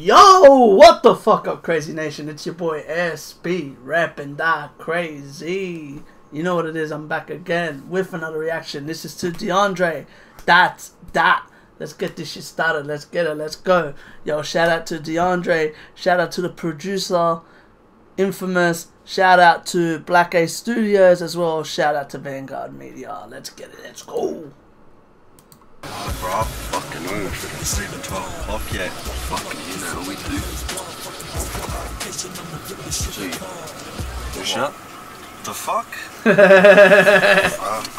Yo, what the fuck up, Kraayziie Nation? It's your boy Espy, rapping that crazy. You know what it is, I'm back again with another reaction. This is to DeAndre. That's that. Let's get this shit started. Let's get it. Let's go. Yo, shout out to DeAndre. Shout out to the producer, IN4MOUS. Shout out to BlackAce Studios as well. Shout out to Vanguard Media. Let's get it. Let's go. Oh, bro, I fucking know. It's not even 12 o'clock yet. Fucking, you know, we do. Gee. Push up. The fuck? oh,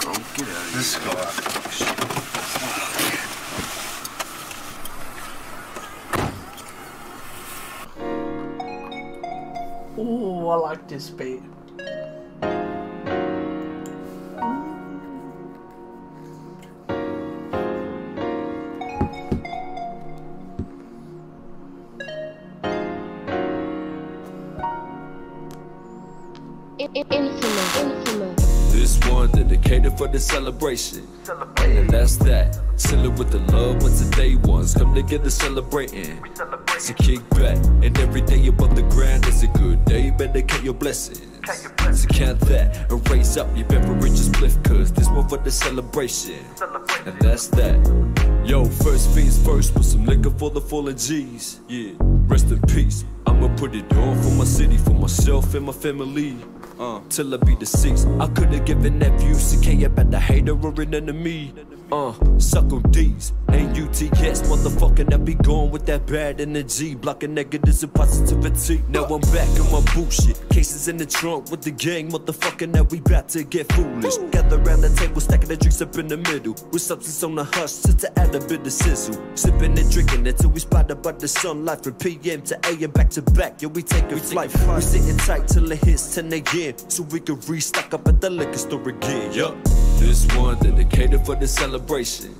bro, get out of. This guy. Ooh, I like this beat. This one dedicated for the celebration. And that's that. Chillin' with the love when today ones come together celebrating. So kick back and every day above the ground is a good day. Better count your blessings. So count that and raise up your beverages spliff cause this one for the celebration. And that's that. Yo, first things first with some liquor for the fallen G's. Yeah, rest in peace. I'ma put it on for my city, for myself and my family. Uh, till I be the. I could've given that view CK about the hater or an enemy. Uh, suck on D's. A-U-T-S, motherfucking I be going with that bad energy. Blocking negatives and positivity. Now I'm back in my bullshit. Cases in the trunk with the gang, motherfucking now we bout to get foolish. Gather around the table, stacking the drinks up in the middle. With substance on the hush, just to add a bit of sizzle. Sipping and drinking until we spotted by the sunlight from PM to AM back to back. Yo, we take a flight. We sitting tight till it hits 10 a.m. So we can restock up at the liquor store again. Yup. This one dedicated for the celebration.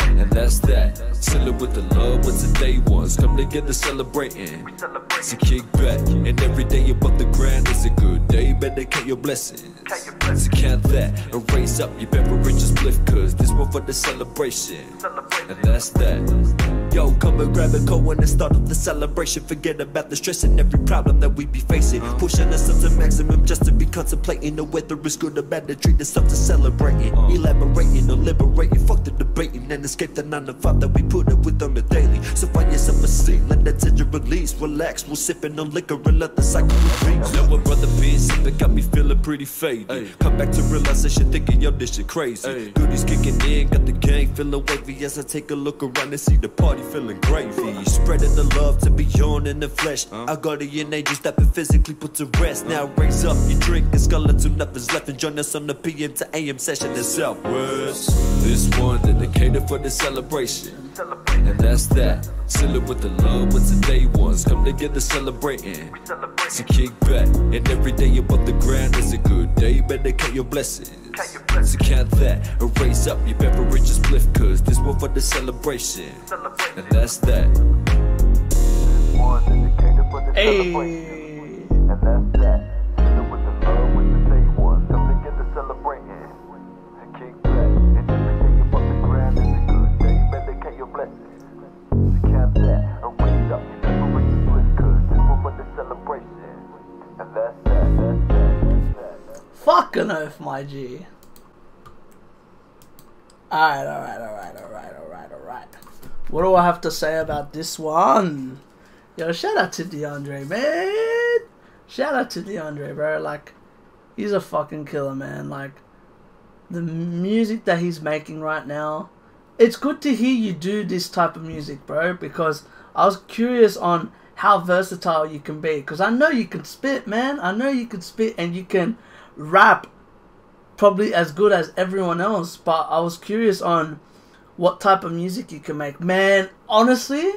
And that's that. Chillin' with the love when today ones come together celebrating. So kick back and every day above the ground is a good day. Better count your blessings. So count that and raise up your beverages spliff cause this one for the celebration. And that's that. Yo, come and grab a coat and start up the celebration. Forget about the stress and every problem that we be facing. Pushing us up to maximum just to be contemplating the weather is good or bad to treat us up to celebrating. Uh. Elaborating or liberating, fuck the debating and escape the 9 to 5 that we put up with on the daily. So find yourself a seat, let that tension release, relax. We're sipping on liquor and let the cycle repeat. Now what brother been sipping got me feeling pretty faded. Come back to realization, thinking yo this shit crazy. Goodies kicking in, got the gang feeling wavy as I take a look around and see the party feeling gravy. Spreading the love to be on in the flesh. I Our guardian angels that been physically put to rest. Now raise up your drink and skeleton nothing's left and join us on the PM to AM session in Southwest. This one dedicated for the celebration. And that's that. Chillin' with the love with the day ones come together celebrating. So kick back and every day above the ground is a good day. Better count your blessings. So count that and raise up your beverages spliff cause this one for the celebration. And that's that. Hey. And that's that. Fucking earth, my G. Alright, alright, alright, alright, alright, alright. What do I have to say about this one? Yo, shout out to DeAndre, man. Shout out to DeAndre, bro. Like, he's a fucking killer, man. Like, the music that he's making right now. It's good to hear you do this type of music, bro, because I was curious on how versatile you can be. Because I know you can spit, man. I know you can spit and you can rap probably as good as everyone else. But I was curious on what type of music you can make. Man, honestly,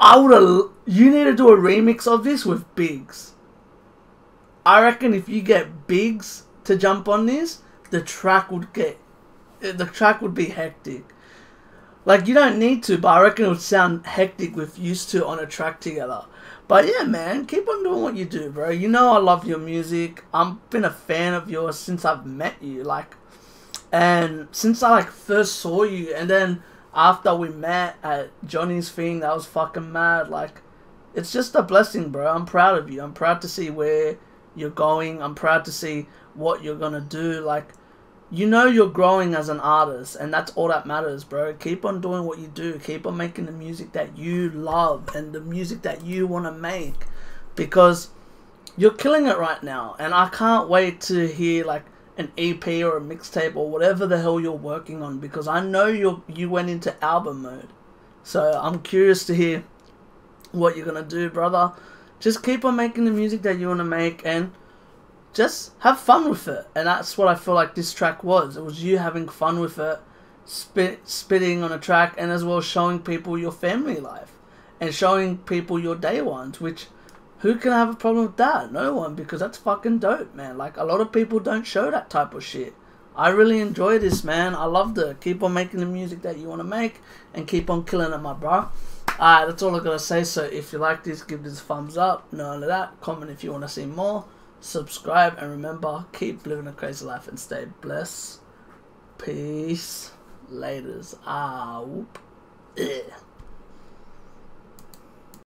I would have. You need to do a remix of this with Biggs. I reckon if you get Biggs to jump on this, the track would get. The track would be hectic. Like you don't need to, but I reckon it would sound hectic with used to on a track together. But yeah, man, keep on doing what you do, bro. You know I love your music. I've been a fan of yours since I've met you, like, and since I like first saw you, and then after we met at Johnny's thing, that was fucking mad. Like, it's just a blessing, bro. I'm proud of you. I'm proud to see where you're going. I'm proud to see what you're gonna do. Like, you know you're growing as an artist, and that's all that matters, bro. Keep on doing what you do. Keep on making the music that you love and the music that you want to make, because you're killing it right now. And I can't wait to hear like an EP or a mixtape or whatever the hell you're working on, because I know you you went into album mode. So I'm curious to hear what you're gonna do, brother. Just keep on making the music that you want to make and just have fun with it. And that's what I feel like this track was. It was you having fun with it, spit, spitting on a track, and as well showing people your family life and showing people your day ones, which who can have a problem with that? No one, because that's fucking dope, man. Like, a lot of people don't show that type of shit. I really enjoy this, man. I loved it. Keep on making the music that you want to make and keep on killing it, my bro. Alright, that's all I gotta say. So, if you like this, give this a thumbs up. None of that. Comment if you want to see more subscribe, and remember, keep living a crazy life and stay blessed. Peace. Laters. Ah, whoop. Yeah.